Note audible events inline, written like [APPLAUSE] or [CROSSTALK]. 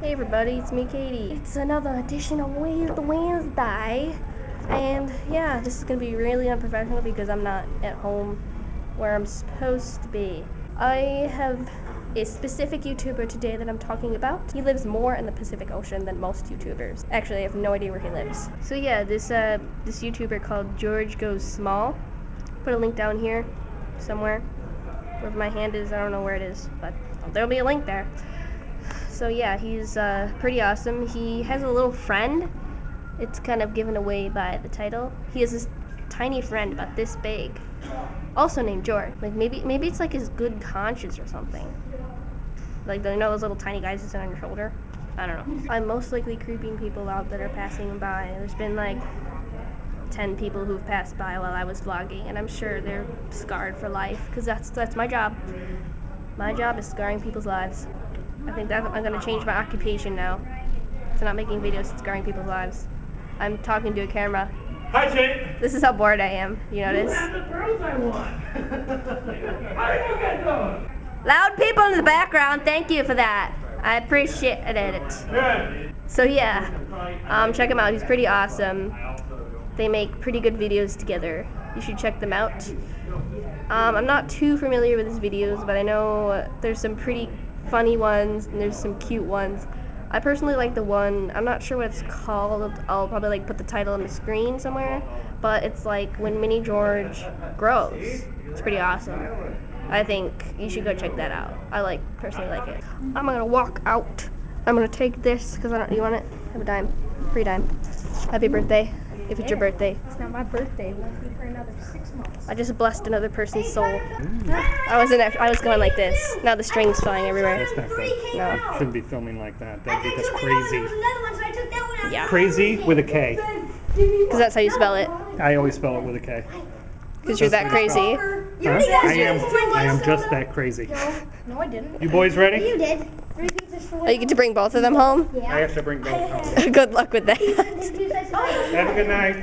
Hey everybody, it's me Katie. It's another edition of Wednesday Wednesday. And yeah, this is gonna be really unprofessional because I'm not at home where I'm supposed to be. I have a specific YouTuber today that I'm talking about. He lives more in the Pacific Ocean than most YouTubers. Actually, I have no idea where he lives. So yeah, this uh this YouTuber called George Goes Small. Put a link down here somewhere. Wherever my hand is, I don't know where it is, but there'll be a link there. So yeah, he's uh, pretty awesome. He has a little friend. It's kind of given away by the title. He has this tiny friend about this big, also named George. Like maybe maybe it's like his good conscience or something. Like you know those little tiny guys that sit on your shoulder. I don't know. I'm most likely creeping people out that are passing by. There's been like 10 people who've passed by while I was vlogging, and I'm sure they're scarred for life because that's that's my job. My job is scarring people's lives. I think that I'm gonna change my occupation now to not making videos it's scarring people's lives. I'm talking to a camera. Hi, Jake. This is how bored I am. You notice? the girls I want. [LAUGHS] How you get those? Loud people in the background. Thank you for that. I appreciate it. Good. So yeah, um, check him out. He's pretty awesome. They make pretty good videos together. You should check them out. Um, I'm not too familiar with his videos, but I know there's some pretty funny ones and there's some cute ones. I personally like the one, I'm not sure what it's called, I'll probably like put the title on the screen somewhere, but it's like when Mini George grows. It's pretty awesome. I think you should go check that out. I like, personally like it. I'm gonna walk out. I'm gonna take this, because I don't, you want it? Have a dime, free dime. Happy birthday, if it's your birthday. It's not my birthday. It won't be for another six months. I just blessed another person's soul. I wasn't. I was going like this. Now the string's flying everywhere. That's not good. No. Shouldn't be filming like that. That'd be just crazy. Yeah. Crazy with a K. Because that's how you spell it. I always spell it with a K. Because you're that crazy. Huh? I am. I am just that crazy. No, I didn't. You boys ready? You did. Three pizzas for Oh, you get to bring both of them home? Yeah. I have to bring both home. [LAUGHS] Good luck with that. Two pizzas for Have a good night.